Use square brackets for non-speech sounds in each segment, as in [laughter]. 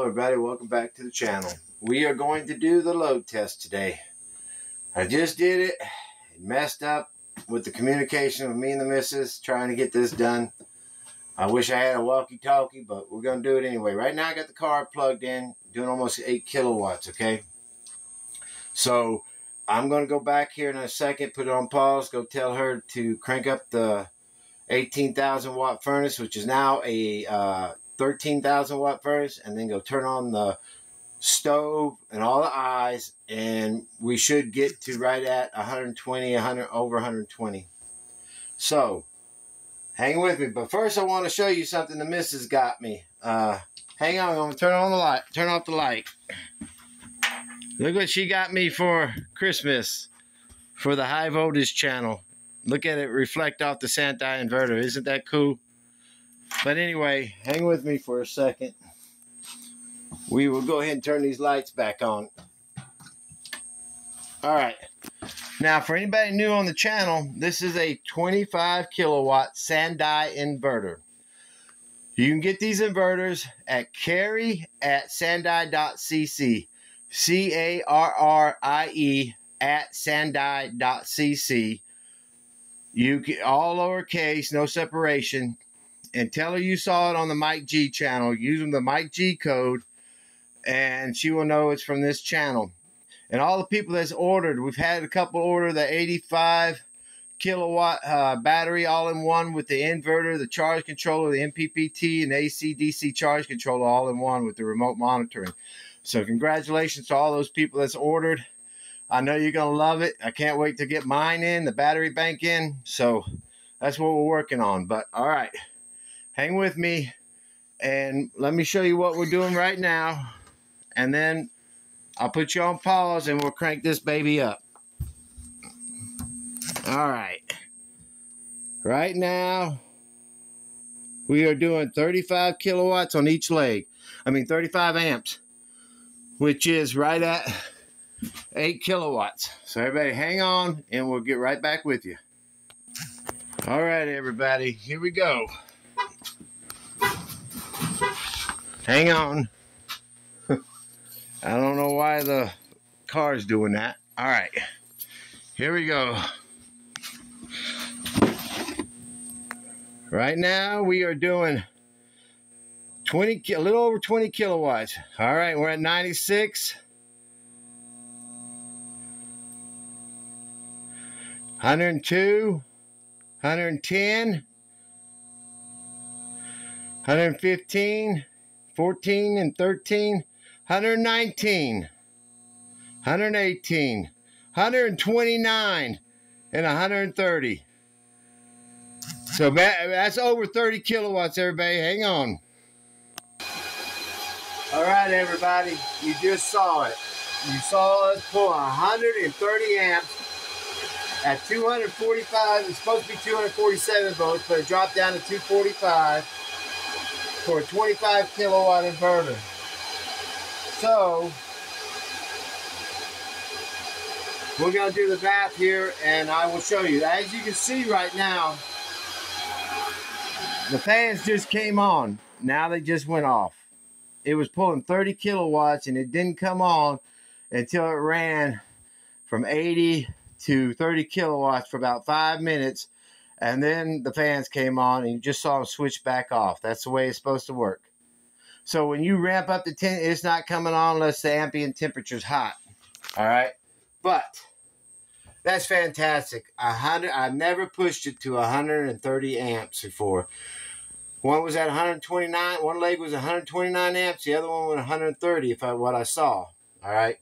Everybody, welcome back to the channel. We are going to do the load test today. I just did it. it messed up with the communication with me and the missus trying to get this done. I wish I had a walkie-talkie, but we're going to do it anyway. Right now I got the car plugged in, doing almost 8 kilowatts, okay? So I'm going to go back here in a second, put it on pause, go tell her to crank up the 18,000 watt furnace, which is now a uh, 13,000 watt furnace and then go turn on the stove and all the eyes and we should get to right at 120 100 over 120 so hang with me but first i want to show you something the missus got me. Uh hang on i'm gonna turn on the light turn off the light. Look what she got me for christmas for the high voltage channel. Look at it reflect off the Sandai inverter isn't that cool but anyway, hang with me for a second. We will go ahead and turn these lights back on. All right. Now, for anybody new on the channel, this is a 25 kilowatt Sandai inverter. You can get these inverters at carrie at sandai.cc. C A R R I E at sandai.cc. You can, all lowercase, no separation and tell her you saw it on the Mike G channel using the Mike G code, and she will know it's from this channel. And all the people that's ordered, we've had a couple order the 85 kilowatt uh, battery all in one with the inverter, the charge controller, the MPPT, and AC DC charge controller all in one with the remote monitoring. So, congratulations to all those people that's ordered. I know you're going to love it. I can't wait to get mine in, the battery bank in. So, that's what we're working on. But, all right hang with me and let me show you what we're doing right now. And then I'll put you on pause and we'll crank this baby up. All right. Right now, we are doing 35 kilowatts on each leg. I mean, 35 amps, which is right at 8 kilowatts. So everybody hang on and we'll get right back with you. All right, everybody, here we go. Hang on. [laughs] I don't know why the car's doing that. All right. Here we go. Right now we are doing 20 a little over 20 kilowatts. All right, we're at 96. 102, 110, 115, 14 and 13, 119, 118, 129, and 130. So that's over 30 kilowatts, everybody. Hang on. All right, everybody. You just saw it. You saw us pull 130 amps at 245. It's supposed to be 247 volts, but it dropped down to 245 for a 25 kilowatt inverter. So, we're going to do the math here and I will show you. As you can see right now, the fans just came on. Now they just went off. It was pulling 30 kilowatts and it didn't come on until it ran from 80 to 30 kilowatts for about five minutes and then the fans came on and you just saw them switch back off. That's the way it's supposed to work. So when you ramp up the 10, it's not coming on unless the ambient temperature's hot. All right. But that's fantastic. A hundred. I've never pushed it to 130 amps before. One was at 129. One leg was 129 amps. The other one was 130. If I what I saw. All right.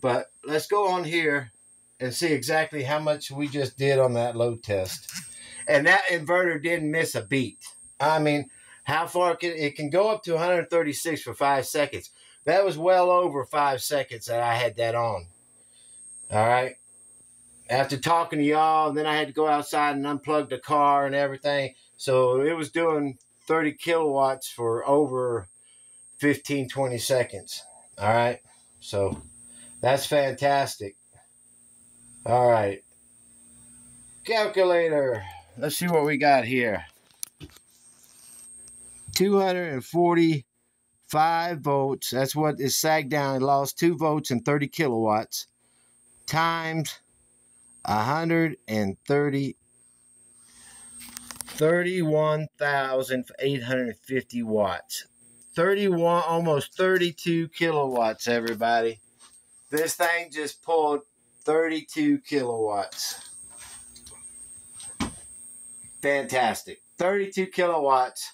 But let's go on here and see exactly how much we just did on that load test and that inverter didn't miss a beat. I mean, how far can it can go up to 136 for five seconds? That was well over five seconds that I had that on. All right. After talking to y'all, then I had to go outside and unplug the car and everything. So it was doing 30 kilowatts for over 15, 20 seconds. All right. So that's fantastic. All right. Calculator let's see what we got here. 244 5 volts. That's what is sagged down. It lost 2 volts and 30 kilowatts times 130 31,850 watts. 31 almost 32 kilowatts everybody. This thing just pulled 32 kilowatts. Fantastic. 32 kilowatts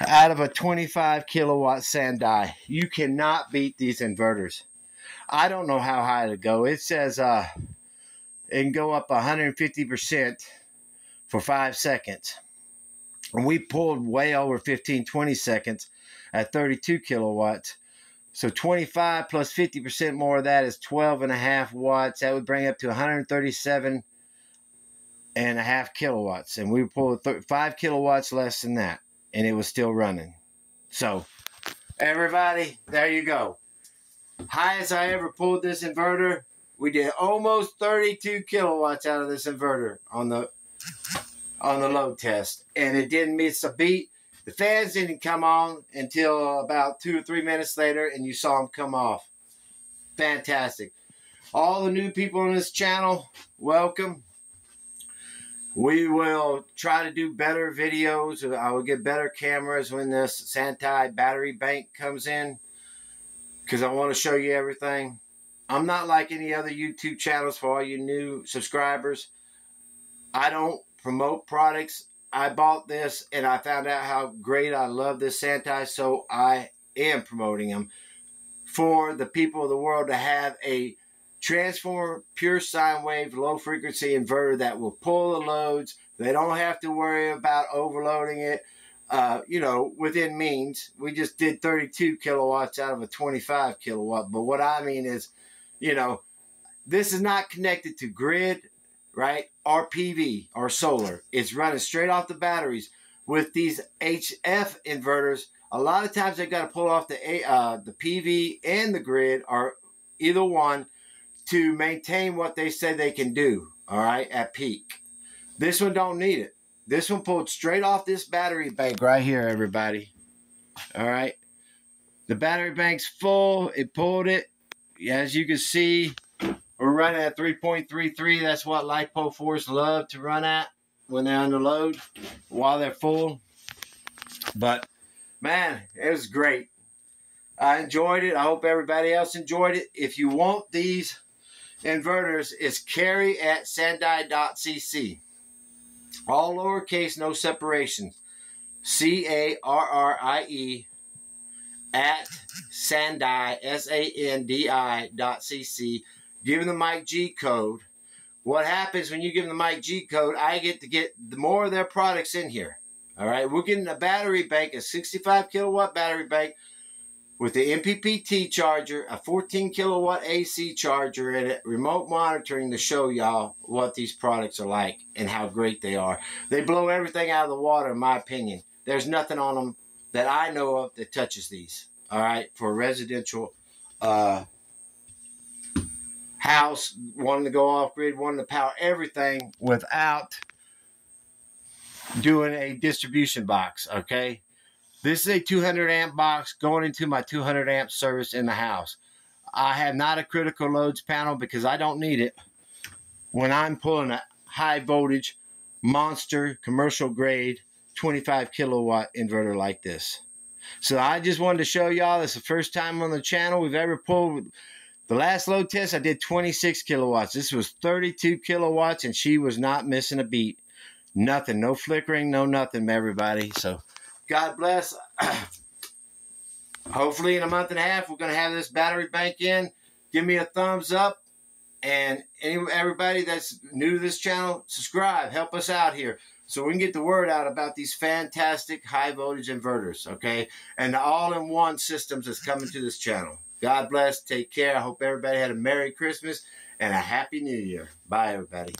out of a 25 kilowatt Sandai. You cannot beat these inverters. I don't know how high to go. It says uh, can go up 150% for five seconds. And we pulled way over 15, 20 seconds at 32 kilowatts. So 25 plus 50% more of that is 12 and a half watts. That would bring up to 137 and a half kilowatts. And we pulled five kilowatts less than that. And it was still running. So everybody, there you go. Highest I ever pulled this inverter. We did almost 32 kilowatts out of this inverter on the on the load test. And it didn't miss a beat. The fans didn't come on until about two or three minutes later, and you saw them come off. Fantastic. All the new people on this channel, welcome. We will try to do better videos. I will get better cameras when this Sandai battery bank comes in because I want to show you everything. I'm not like any other YouTube channels for all you new subscribers. I don't promote products. I bought this and I found out how great I love this Sandai, so I am promoting them for the people of the world to have a transformer pure sine wave low frequency inverter that will pull the loads. They don't have to worry about overloading it. Uh, you know, within means. We just did 32 kilowatts out of a 25 kilowatt. But what I mean is, you know, this is not connected to grid right? Our PV, our solar, it's running straight off the batteries. With these HF inverters, a lot of times they got to pull off the uh, the PV and the grid, or either one, to maintain what they say they can do. All right, at peak. This one don't need it. This one pulled straight off this battery bank right here, everybody. All right. The battery bank's full. It pulled it. As you can see, we're running at 3.33. That's what LiPo4s love to run at when they're under load while they're full. But man, it was great. I enjoyed it. I hope everybody else enjoyed it. If you want these inverters, is carrie at sandai.cc. All lowercase, no separations. C A R R I E at sandai, S A N D I dot cc give them the Mike G code. What happens when you give them the Mike G code, I get to get more of their products in here. All right, we're getting a battery bank, a 65 kilowatt battery bank with the MPPT charger, a 14 kilowatt AC charger, and it, remote monitoring to show y'all what these products are like and how great they are. They blow everything out of the water, in my opinion. There's nothing on them that I know of that touches these. All right, for a residential uh, house, wanting to go off grid, wanting to power everything without doing a distribution box. Okay. This is a 200 amp box going into my 200 amp service in the house. I have not a critical loads panel because I don't need it when I'm pulling a high voltage monster commercial grade 25 kilowatt inverter like this. So I just wanted to show y'all this is the first time on the channel we've ever pulled the last load test, I did 26 kilowatts. This was 32 kilowatts, and she was not missing a beat. Nothing, no flickering, no nothing, everybody. So, God bless. [clears throat] Hopefully, in a month and a half, we're going to have this battery bank in. Give me a thumbs up. And any, everybody that's new to this channel, subscribe. Help us out here so we can get the word out about these fantastic high voltage inverters, okay? And the all-in-one systems that's coming to this channel. God bless. Take care. I hope everybody had a Merry Christmas and a Happy New Year. Bye, everybody.